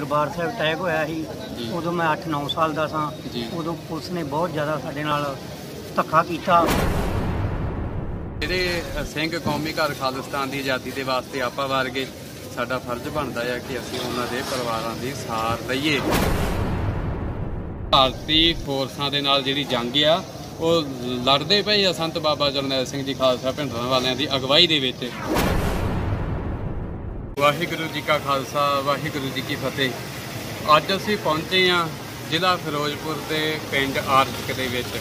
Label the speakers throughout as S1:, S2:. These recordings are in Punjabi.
S1: ਦਰਬਾਰ ਸਾਹਿਬ ਅਟੈਕ ਹੋਇਆ ਸੀ। ਉਦੋਂ ਮੈਂ 8-9 ਸਾਲ ਦਾ ਸਾਂ। ਉਦੋਂ ਪੁਲਿਸ ਨੇ ਬਹੁਤ ਜ਼ਿਆਦਾ ਸਾਡੇ ਨਾਲ ਧੱਕਾ ਕੀਤਾ।
S2: ਜਿਹੜੇ ਸਿੰਘ ਕੌਮੀ ਘਰ ਖਾਲਿਸਤਾਨ ਦੀ ਆਜ਼ਾਦੀ ਦੇ ਵਾਸਤੇ ਆਪਾ ਵਾਰ ਗਏ ਸਾਡਾ ਫਰਜ਼ ਬਣਦਾ ਹੈ ਕਿ ਅਸੀਂ ਉਹਨਾਂ ਦੇ ਪਰਿਵਾਰਾਂ ਦੀ ਸਾਰ ਲਈਏ ਭਾਰਤੀ ਫੋਰਸਾਂ ਦੇ ਨਾਲ ਜਿਹੜੀ ਜੰਗ ਆ ਉਹ ਲੜਦੇ ਪਏ ਆ ਸੰਤ ਬਾਬਾ ਜਰਨੈਲ ਸਿੰਘ ਜੀ ਖਾਲਸਾ ਭਿੰਡਰਾਂ ਵਾਲਿਆਂ ਦੀ ਅਗਵਾਈ ਦੇ ਵਿੱਚ। ਵਾਹਿਗੁਰੂ ਜੀ ਕਾ ਖਾਲਸਾ, ਵਾਹਿਗੁਰੂ ਜੀ ਕੀ ਫਤਿਹ। ਅੱਜ ਅਸੀਂ ਪਹੁੰਚੇ ਹਾਂ ਜ਼ਿਲ੍ਹਾ ਫਿਰੋਜ਼ਪੁਰ ਦੇ ਪਿੰਡ ਆਰਚਕ ਦੇ ਵਿੱਚ।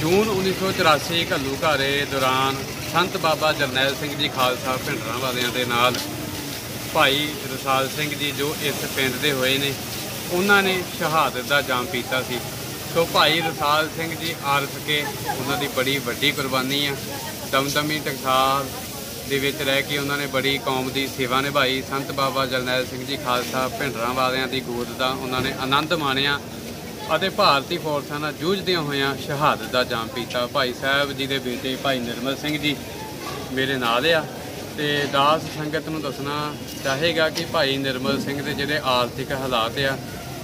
S2: ਜੂਨ 1984 ਘੱਲੂ ਘਾਰੇ ਦੌਰਾਨ ਸੰਤ ਬਾਬਾ ਜਰਨੈਲ ਸਿੰਘ ਜੀ ਖਾਲਸਾ ਭਿੰਡਰਾਂ ਵਾਲਿਆਂ ਦੇ ਨਾਲ ਭਾਈ ਰਸਾਲ ਸਿੰਘ ਜੀ ਜੋ ਇਸ ਪਿੰਡ ਦੇ ਹੋਏ ਨੇ, ਉਹਨਾਂ ਨੇ ਸ਼ਹਾਦਤ ਦਾ ਜਾਮ ਪੀਤਾ ਸੀ। ਸੋ ਭਾਈ ਰਸਾਲ ਸਿੰਘ ਜੀ ਆਰਸ ਕੇ ਉਹਨਾਂ ਦੀ ਬੜੀ ਵੱਡੀ ਕੁਰਬਾਨੀ ਆ। ਦਮਦਮੀ ਟਕਸਾਲ ਦੇ ਵਿੱਚ ਰਹਿ ਕੇ ਉਹਨਾਂ ਨੇ ਬੜੀ ਕੌਮ ਦੀ ਸੇਵਾ ਨਿਭਾਈ। ਸੰਤ ਬਾਬਾ ਜਰਨੈਲ ਸਿੰਘ ਜੀ ਖਾਲਸਾ ਭਿੰਡਰਾਂ ਵਾਲਿਆਂ ਦੀ ਗੋਦ ਦਾ ਉਹਨਾਂ ਨੇ ਆਨੰਦ ਮਾਣਿਆ ਅਤੇ ਭਾਰਤੀ ਫੌਜਾਂ ਨਾਲ ਜੂਝਦਿਆਂ ਹੋਇਆਂ ਸ਼ਹਾਦਤ ਦਾ ਜਾਮ ਪੀਤਾ। ਭਾਈ ਸਾਹਿਬ ਜੀ ਦੇ ਬੇਟੇ ਭਾਈ ਨਿਰਮਲ ਸਿੰਘ ਜੀ ਮੇਰੇ ਨਾਲ ਆ ਤੇ ਦਾਸ ਸੰਗਤ ਨੂੰ ਦੱਸਣਾ ਚਾਹੇਗਾ ਕਿ ਭਾਈ ਨਿਰਮਲ ਸਿੰਘ ਦੇ ਜਿਹੜੇ ਆਰਥਿਕ ਹਾਲਾਤ ਆ,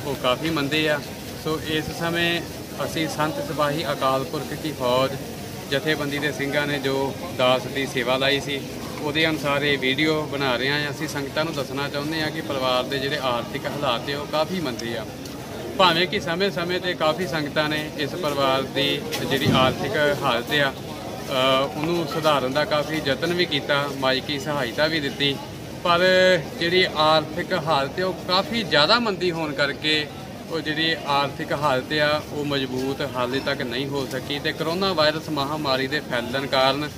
S2: ਉਹ ਕਾਫੀ ਮੰਦੇ ਆ। ਸੋ ਇਸ ਸਮੇਂ ਅਸੀਂ ਸੰਤ ਸਿਪਾਹੀ ਅਕਾਲ ਪੁਰਖ ਦੀ ਫੌਜ ਜਥੇਬੰਦੀ ਦੇ ਸਿੰਘਾਂ ਨੇ ਜੋ ਦਾਸ ਦੀ ਸੇਵਾ ਲਾਈ ਸੀ, ਉਹਦੇ ਅਨੁਸਾਰ ਇਹ ਵੀਡੀਓ ਬਣਾ ਰਹੇ ਹਾਂ। ਅਸੀਂ ਸੰਗਤਾਂ ਨੂੰ ਦੱਸਣਾ ਚਾਹੁੰਦੇ ਹਾਂ ਕਿ ਪਰਿਵਾਰ ਦੇ ਜਿਹੜੇ ਆਰਥਿਕ ਹਾਲਾਤ ਆ ਉਹ ਕਾਫੀ ਮੰਦੇ ਆ। ਭਾਵੇਂ ਕਿ ਸਮੇਂ-ਸਮੇਂ ਤੇ ਕਾਫੀ ਸੰਗਤਾਂ ਨੇ ਇਸ ਪਰਿਵਾਰ ਦੀ ਜਿਹੜੀ ਆਰਥਿਕ ਹਾਲਤ ਆ ਉਹਨੂੰ ਸੁਧਾਰਨ ਦਾ ਕਾਫੀ ਯਤਨ ਵੀ ਕੀਤਾ ਮਾਇਕੀ ਸਹਾਇਤਾ ਵੀ ਦਿੱਤੀ। ਪਰ ਜਿਹੜੀ ਆਰਥਿਕ ਹਾਲਤ ਹੈ ਉਹ ਕਾਫੀ ਜ਼ਿਆਦਾ ਮੰਦੀ ਹੋਣ ਕਰਕੇ ਉਹ ਜਿਹੜੀ ਆਰਥਿਕ ਹਾਲਤ ਆ, ਉਹ ਮਜ਼ਬੂਤ ਹਾਲੇ ਤੱਕ ਨਹੀਂ ਹੋ ਸਕੀ ਤੇ ਕਰੋਨਾ ਵਾਇਰਸ ਮਹਾਮਾਰੀ ਦੇ ਫੈਲਣ ਕਾਰਨ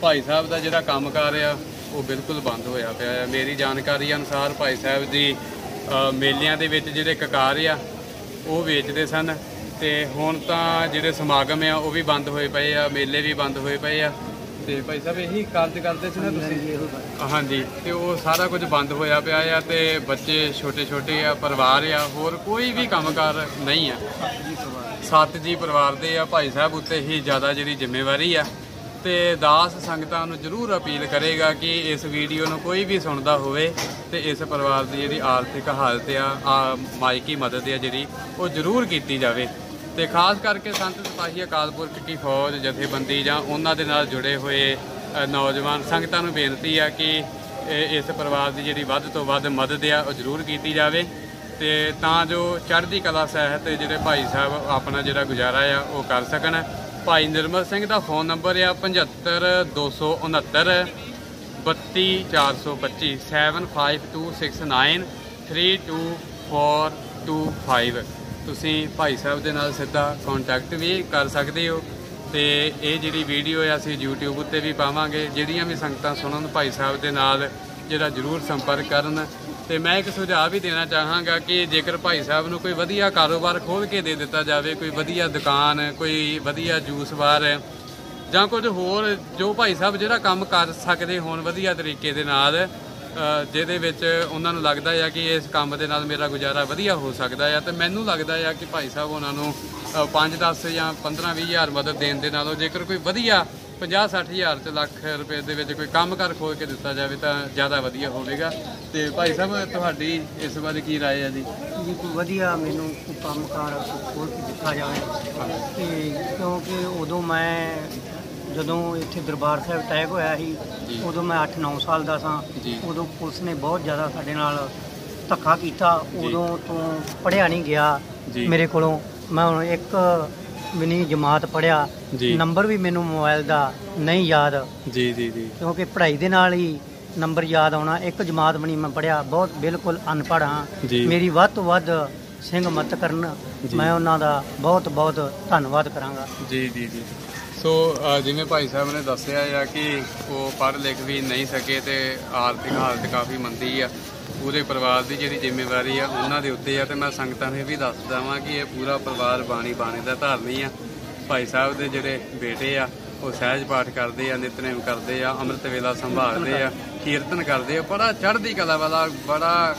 S2: ਭਾਈ ਸਾਹਿਬ ਦਾ ਜਿਹੜਾ ਕੰਮਕਾਰ ਆ, ਉਹ ਬਿਲਕੁਲ ਬੰਦ ਹੋਇਆ ਪਿਆ ਆ। ਮੇਰੀ ਜਾਣਕਾਰੀ ਅਨੁਸਾਰ ਭਾਈ ਸਾਹਿਬ ਦੀ ਮੇਲਿਆਂ ਦੇ ਵਿੱਚ ਜਿਹੜੇ ਕਕਾਰ ਆ, ਉਹ ਵੇਚਦੇ ਸਨ ਤੇ ਹੁਣ ਤਾਂ ਜਿਹੜੇ ਸਮਾਗਮ ਆ, ਉਹ ਵੀ ਬੰਦ ਹੋਏ ਪਏ ਆ, ਮੇਲੇ ਵੀ ਬੰਦ ਹੋਏ ਪਏ ਆ। ਤੇ ਭਾਈ ਸਾਹਿਬ ਇਹੀ ਕਾਰਜ ਕਰਦੇ ਸੀ ਨਾ ਤੁਸੀਂ? ਹਾਂਜੀ ਤੇ ਉਹ ਸਾਰਾ ਕੁਝ ਬੰਦ ਹੋਇਆ ਪਿਆ ਆ ਤੇ ਬੱਚੇ ਛੋਟੇ ਛੋਟੇ ਆ ਪਰਿਵਾਰ ਆ ਹੋਰ ਕੋਈ ਵੀ ਕੰਮਕਾਰ ਨਹੀਂ ਆ। ਸੱਤ ਜੀ ਪਰਿਵਾਰ ਦੇ ਆ ਭਾਈ ਸਾਹਿਬ ਉੱਤੇ ਹੀ ਜ਼ਿਆਦਾ ਜਿਹੜੀ ਜ਼ਿੰਮੇਵਾਰੀ ਆ। ਤੇ ਦਾਸ ਸੰਗਤਾਂ ਨੂੰ ਜ਼ਰੂਰ ਅਪੀਲ ਕਰੇਗਾ ਕਿ ਇਸ ਵੀਡੀਓ ਨੂੰ ਕੋਈ ਵੀ ਸੁਣਦਾ ਹੋਵੇ ਤੇ ਇਸ ਪਰਿਵਾਰ ਦੀ ਜਿਹੜੀ ਆਰਥਿਕ ਹਾਲਤ ਆ ਆ ਮਾਇਕੀ ਮਦਦ ਆ ਜਿਹੜੀ ਉਹ ਜ਼ਰੂਰ ਕੀਤੀ ਜਾਵੇ। ਤੇ ਖਾਸ ਕਰਕੇ ਸੰਤ ਸਿਪਾਹੀ ਅਕਾਲ ਪੁਰਖ ਫੌਜ, ਜਥੇਬੰਦੀ ਜਾਂ ਉਹਨਾਂ ਦੇ ਨਾਲ ਜੁੜੇ ਹੋਏ ਨੌਜਵਾਨ ਸੰਗਤਾਂ ਨੂੰ ਬੇਨਤੀ ਆ ਕਿ ਇਸ ਪਰਿਵਾਰ ਦੀ ਜਿਹੜੀ ਵੱਧ ਤੋਂ ਵੱਧ ਮਦਦ ਆ, ਉਹ ਜ਼ਰੂਰ ਕੀਤੀ ਜਾਵੇ। ਤੇ ਤਾਂ ਜੋ ਚੜ੍ਹਦੀ ਕਲਾ, ਸਹਿਤ ਜਿਹੜੇ ਭਾਈ ਸਾਹਿਬ ਆਪਣਾ ਜਿਹੜਾ ਗੁਜ਼ਾਰਾ ਆ, ਉਹ ਕਰ ਸਕਣ। ਭਾਈ ਨਿਰਮਲ ਸਿੰਘ ਦਾ ਫੋਨ ਨੰਬਰ ਆ 75269 32425 75269 32425 ਤੁਸੀਂ ਭਾਈ ਸਾਹਿਬ ਦੇ ਨਾਲ ਸਿੱਧਾ ਕੰਟੈਕਟ ਵੀ ਕਰ ਸਕਦੇ ਹੋ ਤੇ ਇਹ ਜਿਹੜੀ ਵੀਡੀਓ ਹੈ ਅਸੀਂ YouTube ਉੱਤੇ ਵੀ ਪਾਵਾਂਗੇ, ਜਿਹੜੀਆਂ ਵੀ ਸੰਗਤਾਂ ਸੁਣਨ ਭਾਈ ਸਾਹਿਬ ਦੇ ਨਾਲ, ਜਿਹੜਾ ਜ਼ਰੂਰ ਸੰਪਰਕ ਕਰਨ। ਤੇ ਮੈਂ ਇੱਕ ਸੁਝਾਅ ਵੀ ਦੇਣਾ ਚਾਹਾਂਗਾ ਕਿ ਜੇਕਰ ਭਾਈ ਸਾਹਿਬ ਨੂੰ ਕੋਈ ਵਧੀਆ ਕਾਰੋਬਾਰ ਖੋਲ ਕੇ ਦੇ ਦਿੱਤਾ ਜਾਵੇ, ਕੋਈ ਵਧੀਆ ਦੁਕਾਨ, ਕੋਈ ਵਧੀਆ ਜੂਸ ਬਾਰ ਜਾਂ ਕੁਝ ਹੋਰ, ਜੋ ਭਾਈ ਸਾਹਿਬ ਜਿਹੜਾ ਕੰਮ ਕਰ ਸਕਦੇ ਹੋਣ ਵਧੀਆ ਤਰੀਕੇ ਦੇ ਨਾਲ ਜਿਹਦੇ ਵਿੱਚ ਉਹਨਾਂ ਨੂੰ ਲੱਗਦਾ ਆ ਕਿ ਇਸ ਕੰਮ ਦੇ ਨਾਲ ਮੇਰਾ ਗੁਜ਼ਾਰਾ ਵਧੀਆ ਹੋ ਸਕਦਾ ਆ ਤੇ ਮੈਨੂੰ ਲੱਗਦਾ ਆ ਕਿ ਭਾਈ ਸਾਹਿਬ ਉਹਨਾਂ ਨੂੰ 5-10 ਜਾਂ 15-20000 ਮਦਦ ਦੇਣ ਦੇ ਨਾਲੋਂ ਜੇਕਰ ਕੋਈ ਵਧੀਆ 50-60000 ਤੇ ਲੱਖ ਰੁਪਏ ਦੇ ਵਿੱਚ ਕੋਈ ਕੰਮ ਕਰ ਖੋਲ ਕੇ ਦਿੱਤਾ ਜਾਵੇ ਤਾਂ ਜ਼ਿਆਦਾ ਵਧੀਆ ਹੋਵੇਗਾ। ਤੇ ਭਾਈ ਸਾਹਿਬ ਤੁਹਾਡੀ ਇਸ ਬਾਰੇ ਕੀ ਰਾਏ ਹੈ ਜੀ?
S1: ਜੀ ਕੋਈ ਵਧੀਆ ਮੈਨੂੰ ਕੋਈ ਕੰਮ ਕਰ ਖੋਲ ਕੇ ਦਿੱਤਾ ਜਾਵੇ। ਤੇ ਕਿਉਂਕਿ ਉਦੋਂ ਮੈਂ ਜਦੋਂ ਇੱਥੇ ਦਰਬਾਰ ਸਾਹਿਬ ਅਟੈਕ ਹੋਇਆ। ਸੀ ਉਦੋਂ ਮੈਂ 8-9 ਸਾਲ ਦਾ ਸਾਂ। ਉਦੋਂ ਪੁਲਿਸ ਨੇ ਬਹੁਤ ਜ਼ਿਆਦਾ ਸਾਡੇ ਨਾਲ ਧੱਕਾ ਕੀਤਾ ਉਦੋਂ ਤੋਂ ਪੜਿਆ ਨਹੀਂ ਗਿਆ। ਮੇਰੇ ਕੋਲੋਂ ਮੈਂ ਹੁਣ ਇੱਕ ਨਹੀਂ ਜਮਾਤ ਪੜਿਆ। ਨੰਬਰ ਵੀ ਮੈਨੂੰ ਮੋਬਾਈਲ ਦਾ ਨਹੀਂ ਯਾਦ
S2: ਜੀ ਜੀ ਜੀ
S1: ਕਿਉਂਕਿ ਪੜ੍ਹਾਈ ਦੇ ਨਾਲ ਹੀ ਨੰਬਰ ਯਾਦ ਆਉਣਾ ਇੱਕ ਜਮਾਤ ਬਣੀ ਮੈਂ ਪੜਿਆ ਬਹੁਤ ਬਿਲਕੁਲ ਅਨਪੜ੍ਹ ਹਾਂ। ਮੇਰੀ ਵੱਧ ਤੋਂ ਵੱਧ ਸਿੰਘ ਮਤ ਕਰਨ। ਮੈਂ ਉਹਨਾਂ ਦਾ ਬਹੁਤ ਬਹੁਤ ਧੰਨਵਾਦ ਕਰਾਂਗਾ
S2: ਜੀ ਜੀ ਜੀ ਸੋ ਜਿਵੇਂ ਭਾਈ ਸਾਹਿਬ ਨੇ ਦੱਸਿਆ ਆ ਕਿ ਉਹ ਪੜ੍ਹ ਲਿਖ ਵੀ ਨਹੀਂ ਸਕੇ ਤੇ ਆਰਥਿਕ ਹਾਲਤ ਕਾਫੀ ਮੰਦੀ ਆ। ਪੂਰੇ ਪਰਿਵਾਰ ਦੀ ਜਿਹੜੀ ਜ਼ਿੰਮੇਵਾਰੀ ਆ, ਉਹਨਾਂ ਦੇ ਉੱਤੇ ਆ। ਤੇ ਮੈਂ ਸੰਗਤਾਂ ਨੂੰ ਇਹ ਵੀ ਦੱਸ ਦਵਾਂ ਕਿ ਇਹ ਪੂਰਾ ਪਰਿਵਾਰ ਬਾਣੀ ਬਾਣੀ ਦਾ ਧਾਰਨੀ ਆ। ਭਾਈ ਸਾਹਿਬ ਦੇ ਜਿਹੜੇ ਬੇਟੇ ਆ, ਉਹ ਸਹਿਜ ਪਾਠ ਕਰਦੇ ਆ ਨਿਤਨੇਮ ਕਰਦੇ ਆ, ਅੰਮ੍ਰਿਤ ਵੇਲਾ ਸੰਭਾਲਦੇ ਆ, ਕੀਰਤਨ ਕਰਦੇ ਆ। ਬੜਾ ਚੜ੍ਹਦੀ ਕਲਾ ਵਾਲਾ, ਬੜਾ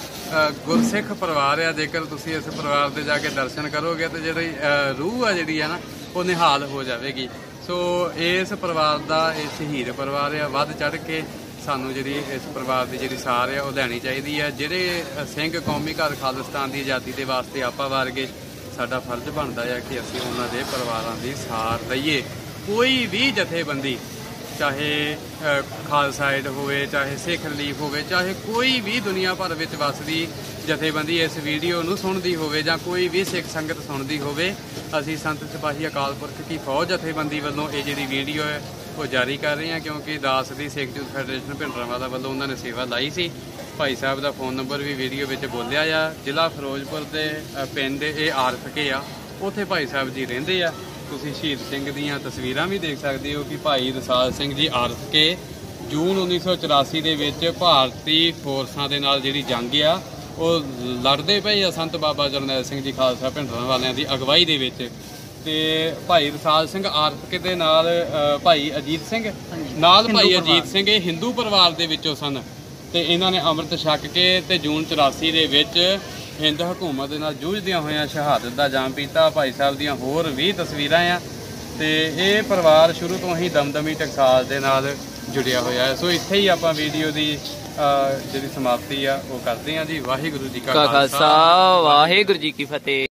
S2: ਗੁਰਸਿੱਖ ਪਰਿਵਾਰ ਆ। ਜੇਕਰ ਤੁਸੀਂ ਇਸ ਪਰਿਵਾਰ ਦੇ ਜਾ ਕੇ ਦਰਸ਼ਨ ਕਰੋਗੇ ਤੇ ਜਿਹੜੀ ਰੂਹ ਆ ਜਿਹੜੀ ਆ ਨਾ, ਉਹ ਨਿਹਾਲ ਹੋ ਜਾਵੇਗੀ। ਸੋ ਇਸ ਪਰਿਵਾਰ ਦਾ ਇਹ ਸ਼ਹੀਦ ਪਰਿਵਾਰ ਆ ਵੱਧ ਚੜ ਕੇ ਸਾਨੂੰ ਜਿਹੜੀ ਇਸ ਪਰਿਵਾਰ ਦੀ ਜਿਹੜੀ ਸਾਰ ਆ ਉਹ ਲੈਣੀ ਚਾਹੀਦੀ ਹੈ ਜਿਹੜੇ ਸਿੰਘ ਕੌਮੀ ਘਰ ਖਾਲਿਸਤਾਨ ਦੀ ਆਜ਼ਾਦੀ ਦੇ ਵਾਸਤੇ ਆਪਾਂ ਵਰਗੇ ਸਾਡਾ ਫਰਜ਼ ਬਣਦਾ ਆ ਕਿ ਅਸੀਂ ਉਹਨਾਂ ਦੇ ਪਰਿਵਾਰਾਂ ਦੀ ਸਾਰ ਲਈਏ। ਕੋਈ ਵੀ ਜਥੇਬੰਦੀ ਚਾਹੇ ਅ, ਹੋਵੇ ਚਾਹੇ ਸਿੱਖ ਰਿਲੀਫ ਹੋਵੇ ਚਾਹੇ ਕੋਈ ਵੀ ਦੁਨੀਆ ਭਰ ਵਿੱਚ ਵੱਸਦੀ ਜਥੇਬੰਦੀ ਇਸ ਵੀਡੀਓ ਨੂੰ ਸੁਣਦੀ ਹੋਵੇ ਜਾਂ ਕੋਈ ਵੀ ਸਿੱਖ ਸੰਗਤ ਸੁਣਦੀ ਹੋਵੇ, ਅਸੀਂ ਸੰਤ ਸਿਪਾਹੀ ਅਕਾਲ ਪੁਰਖ ਕੀ ਫੌਜ ਜਥੇਬੰਦੀ ਵੱਲੋਂ ਇਹ ਜਿਹੜੀ ਵੀਡੀਓ ਹੈ, ਉਹ ਜਾਰੀ ਕਰ ਰਹੇ ਹਾਂ ਕਿਉਂਕਿ ਦਾਸ ਦੀ ਸਿੱਖ ਯੂਥ ਫੈਡਰੇਸ਼ਨ ਭਿੰਡਰਾਂਵਾਲਾ ਵੱਲੋਂ ਉਹਨਾਂ ਨੇ ਸੇਵਾ ਲਾਈ ਸੀ। ਭਾਈ ਸਾਹਿਬ ਦਾ ਫੋਨ ਨੰਬਰ ਵੀ ਵੀਡੀਓ ਵਿੱਚ ਬੋਲਿਆ ਆ। ਜ਼ਿਲ੍ਹਾ ਫਿਰੋਜ਼ਪੁਰ ਦੇ ਪਿੰਡ ਇਹ ਆਰਫਕੇ ਆ, ਉੱਥੇ ਭਾਈ ਸਾਹਿਬ ਜੀ ਰਹਿੰਦੇ ਆ। ਤੁਸੀਂ ਸ਼ਹੀਦ ਸਿੰਘ ਦੀਆਂ ਤਸਵੀਰਾਂ ਵੀ ਦੇਖ ਸਕਦੇ ਹੋ ਕਿ ਭਾਈ ਰਸਾਲ ਸਿੰਘ ਜੀ ਆਰਫਕੇ ਜੂਨ 1984 ਦੇ ਵਿੱਚ ਭਾਰਤੀ ਫੋਰਸਾਂ ਦੇ ਨਾਲ ਜਿਹੜੀ ਜੰਗ ਆ ਉਹ ਲੜਦੇ ਪਏ ਆ ਸੰਤ ਬਾਬਾ ਜਰਨੈਲ ਸਿੰਘ ਜੀ ਖਾਲਸਾ ਭਿੰਡਰਾਂ ਵਾਲਿਆਂ ਦੀ ਅਗਵਾਈ ਦੇ ਵਿੱਚ ਤੇ ਭਾਈ ਰਸਾਲ ਸਿੰਘ ਆਰਫਕੇ ਦੇ ਨਾਲ ਭਾਈ ਅਜੀਤ ਸਿੰਘ। ਨਾਲ ਭਾਈ ਅਜੀਤ ਸਿੰਘ ਇਹ ਹਿੰਦੂ ਪਰਿਵਾਰ ਦੇ ਵਿੱਚੋਂ ਸਨ। ਤੇ ਇਹਨਾਂ ਨੇ ਅੰਮ੍ਰਿਤ ਛਕ ਕੇ ਤੇ ਜੂਨ 84 ਦੇ ਵਿੱਚ ਹਿੰਦ ਹਕੂਮਤ ਦੇ ਨਾਲ ਜੂਝਦਿਆਂ ਹੋਇਆਂ ਸ਼ਹਾਦਤ ਦਾ ਜਾਮ ਪੀਤਾ। ਭਾਈ ਸਾਹਿਬ ਦੀਆਂ ਹੋਰ ਵੀ ਤਸਵੀਰਾਂ ਆ। ਤੇ ਇਹ ਪਰਿਵਾਰ ਸ਼ੁਰੂ ਤੋਂ ਹੀ ਦਮਦਮੀ ਟਕਸਾਲ ਦੇ ਨਾਲ ਜੁੜਿਆ ਹੋਇਆ ਹੈ। ਸੋ ਇੱਥੇ ਹੀ ਆਪਾਂ ਵੀਡੀਓ ਦੀ ਜਿਹੜੀ ਸਮਾਪਤੀ ਆ ਉਹ ਕਰਦੇ ਹਾਂ ਜੀ। ਵਾਹਿਗੁਰੂ ਜੀ
S3: ਕਾ ਖਾਲਸਾ। ਵਾਹਿਗੁਰੂ ਜੀ ਕੀ ਫਤਿਹ।